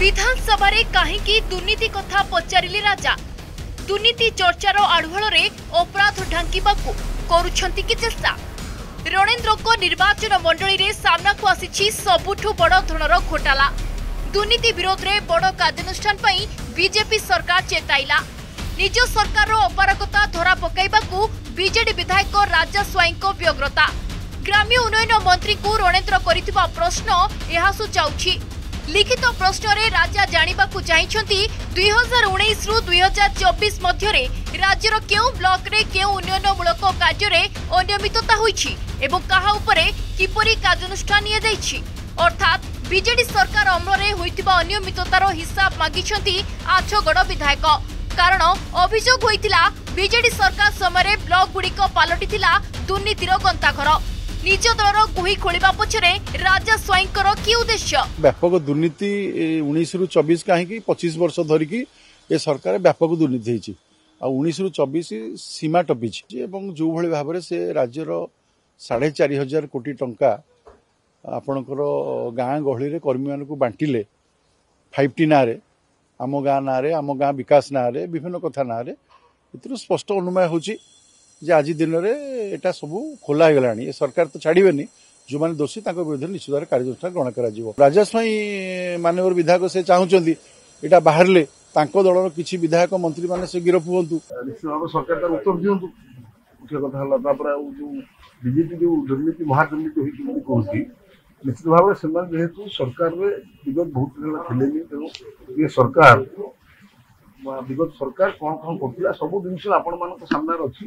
ବିଧାନସଭାରେ କାହିଁକି ଦୁର୍ନୀତି କଥା ପଚାରିଲେ ରାଜା ଦୁର୍ନୀତି ଚର୍ଚ୍ଚାର ଆଢ଼ୁଆଳରେ ଅପରାଧ ଢାଙ୍କିବାକୁ କରୁଛନ୍ତି କି ଚେଷ୍ଟା ରଣେନ୍ଦ୍ରଙ୍କ ନିର୍ବାଚନ ମଣ୍ଡଳୀରେ ସାମ୍ନାକୁ ଆସିଛି ସବୁଠୁ ବଡ଼ ଧରଣର ଘୋଟାଲା ଦୁର୍ନୀତି ବିରୋଧରେ ବଡ଼ କାର୍ଯ୍ୟାନୁଷ୍ଠାନ ପାଇଁ ବିଜେପି ସରକାର ଚେତାଇଲା ନିଜ ସରକାରର ଅପାରଗତା ଧରା ପକାଇବାକୁ ବିଜେଡି ବିଧାୟକ ରାଜା ସ୍ୱାଇଁଙ୍କ ବ୍ୟଗ୍ରତା ଗ୍ରାମ୍ୟ ଉନ୍ନୟନ ମନ୍ତ୍ରୀଙ୍କୁ ରଣେନ୍ଦ୍ର କରିଥିବା ପ୍ରଶ୍ନ ଏହା ସୁଚାଉଛି লিখিত প্রশ্নরে রাজা জাঁয়া চাইছেন দুই হাজার উনিশ রু দুই হাজার চব্বিশ মধ্যে রাজ্যর কেউ ব্লকরে কেউ উন্নয়নমূলক কার্যরে অনিয়মিততা হয়েছে এবং কাহা উপরে কিপরি কার্যানুষ্ঠান নিয়ে অর্থাৎ বিজেডি সরকার অমলরে হয়েছিবা অনিয়মিততার হিসাব মাগিছেন আছগড় বিধায়ক কারণ অভিযোগ হয়েছিল বিজেডি সরকার সময় ব্লকগুড়ি পালটি দুর্নীতির গন্তাঘর ନିଜ ଦଳର ଗୁହି ଖୋଳିବା ପଛରେ ରାଜା ସ୍ୱାଇଙ୍କର କି ଉଦ୍ଦେଶ୍ୟ ବ୍ୟାପକ ଦୁର୍ନୀତି ଉଣେଇଶରୁ ଚବିଶ କାହିଁକି ପଚିଶ ବର୍ଷ ଧରିକି ଏ ସରକାର ବ୍ୟାପକ ଦୁର୍ନୀତି ହେଇଛି ଆଉ ଉଣେଇଶରୁ ଚବିଶ ସୀମା ଟପିଛି ଏବଂ ଯେଉଁଭଳି ଭାବରେ ସେ ରାଜ୍ୟର ସାଢ଼େ ଚାରି ହଜାର କୋଟି ଟଙ୍କା ଆପଣଙ୍କର ଗାଁ ଗହଳିରେ କର୍ମୀମାନଙ୍କୁ ବାଣ୍ଟିଲେ ଫାଇଭ୍ ଟି ନାଁରେ ଆମ ଗାଁ ନାଁରେ ଆମ ଗାଁ ବିକାଶ ନାଁରେ ବିଭିନ୍ନ କଥା ନାଁରେ ଏଥିରୁ ସ୍ପଷ୍ଟ ଅନୁମାନ ହେଉଛି ଯେ ଆଜି ଦିନରେ ଏଇଟା ସବୁ ଖୋଲା ହେଇଗଲାଣି ଏ ସରକାର ତ ଛାଡ଼ିବେନି ଯେଉଁମାନେ ଦୋଷୀ ତାଙ୍କ ବିରୁଦ୍ଧରେ ଭାବରେ କାର୍ଯ୍ୟାନୁଷ୍ଠାନ ଗ୍ରହଣ କରାଯିବ ରାଜା ସ୍ୱାଇଁ ମାନ୍ୟବର ବିଧାୟକ ସେ ଚାହୁଁଛନ୍ତି ଏଇଟା ବାହାରିଲେ ତାଙ୍କ ଦଳର କିଛି ବିଧାୟକ ମନ୍ତ୍ରୀମାନେ ସେ ଗିରଫ ହୁଅନ୍ତୁ ନିଶ୍ଚିତ ଭାବେ ସରକାର ତାର ଉତ୍ତର ଦିଅନ୍ତୁ ମୁଖ୍ୟ କଥା ହେଲା ତାପରେ ଆଉ ଯେଉଁ ବିଜେପି ଯେଉଁ ଦୁର୍ନୀତି ମହାଦୁର୍ନୀତି ହୋଇଛି ବୋଲି କହୁଛି ନିଶ୍ଚିତ ଭାବରେ ସେମାନେ ଯେହେତୁ ସରକାରରେ ବିଗତ ବହୁତ ଦିନ ଥିଲେନି ତେଣୁ ଏ ସରକାର ବିଗତ ସରକାର କ'ଣ କ'ଣ କରୁଥିଲା ସବୁ ଜିନିଷ ଆପଣମାନଙ୍କ ସାମ୍ନାରେ ଅଛି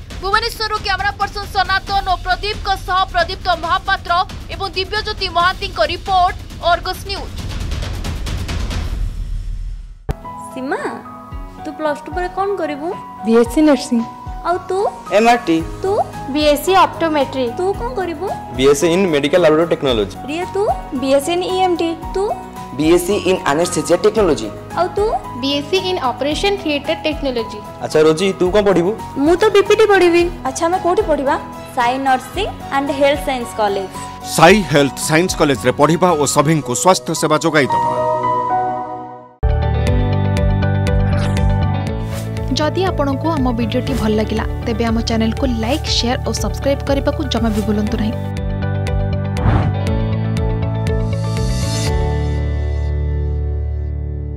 ଭୁବନେଶ୍ୱରରୁ କ୍ୟାମେରା ପର୍ସନ ସନାତନ ଓ ପ୍ରଦୀପଙ୍କ ସହ ପ୍ରଦୀପ୍ତ ମହାପାତ୍ର ଏବଂ ଦିବ୍ୟଜ୍ୟୋତି ମହାନ୍ତିଙ୍କ ରିପୋର୍ଟ ଅର୍ଗସ୍ ନ୍ୟୁଜ୍ ସୀମା ତୁ ପ୍ଲସ୍ ଟୁ ପରେ କ'ଣ କରିବୁ ବିଏସ୍ସି ନର୍ସିଂ ଆଉ ତୁ ଏମଆରଟି ତୁ ବିଏସ୍ସି ଅପ୍ଟୋମେଟ୍ରି ତୁ କ'ଣ କରିବୁ BSc in medical laboratory technology Riya ତୁ ବିଏସ୍ସି ଇନ୍ ଇଏମ୍ଟି ତୁ बीएससी इन एनेस्थेसिया टेक्नोलोजी ଆଉ ତୁ BSc in operation theatre technology अच्छा रोजी तू कौन पढ़िबु ମୁଁ ତ बीपीटी पढ़िबी अच्छा ଆମେ କୋଉଠି ପଢିବା Sai nursing and health science college Sai health science କଲେଜରେ ପଢିବା ଓ ସଭିଙ୍କୁ ସ୍ୱାସ୍ଥ୍ୟ ସେବା ଯୋଗାଇ ଦେବା ଯଦି ଆପଣଙ୍କୁ ଆମ ଭିଡ଼ିଓଟି ଭଲ ଲାଗିଲା ତେବେ ଆମ ଚ୍ୟାନେଲକୁ ଲାଇକ୍ ସେୟାର ଓ ସବସ୍କ୍ରାଇବ୍ କରିବାକୁ ଜମା ବି ଭୁଲନ୍ତୁ ନାହିଁ